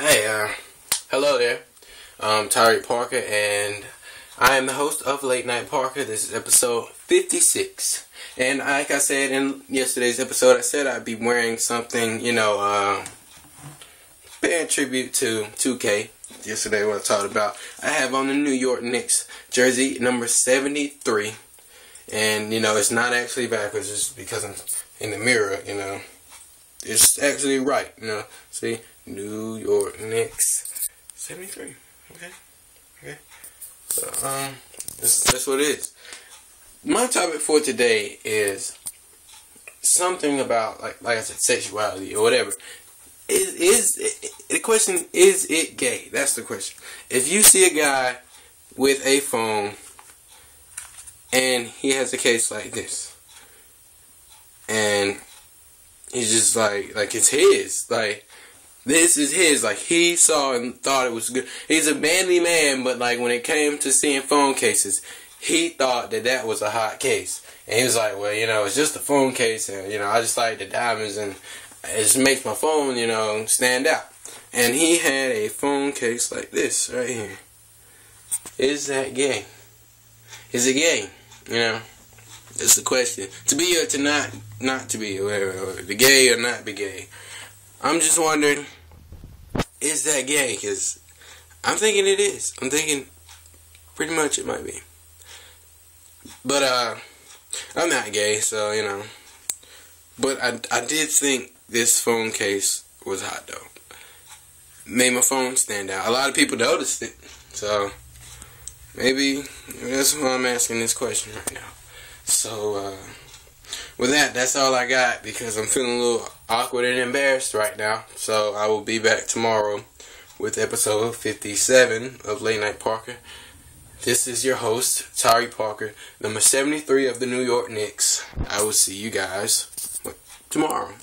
Hey, uh, hello there. I'm Tyrik Parker, and I am the host of Late Night Parker. This is episode 56. And like I said in yesterday's episode, I said I'd be wearing something, you know, uh, paying tribute to 2K. Yesterday, what I talked about. I have on the New York Knicks jersey number 73. And, you know, it's not actually backwards it's because I'm in the mirror, you know. It's actually right, you know. See? New York Knicks. 73. Okay. Okay. So, um, that's, that's what it is. My topic for today is something about, like, like I said, sexuality or whatever. Is, is, the question, is it gay? That's the question. If you see a guy with a phone and he has a case like this, and he's just like, like it's his, like, this is his. Like he saw and thought it was good. He's a manly man, but like when it came to seeing phone cases, he thought that that was a hot case. And he was like, well, you know, it's just a phone case, and you know, I just like the diamonds, and it just makes my phone, you know, stand out. And he had a phone case like this right here. Is that gay? Is it gay? You know, that's the question. To be or to not, not to be, the gay or not be gay. I'm just wondering is that gay? Because I'm thinking it is. I'm thinking pretty much it might be. But, uh, I'm not gay, so, you know. But I, I did think this phone case was hot, though. Made my phone stand out. A lot of people noticed it, so maybe that's why I'm asking this question right now. So, uh, with that, that's all I got because I'm feeling a little awkward and embarrassed right now. So I will be back tomorrow with episode 57 of Late Night Parker. This is your host, Tyrik Parker, number 73 of the New York Knicks. I will see you guys tomorrow.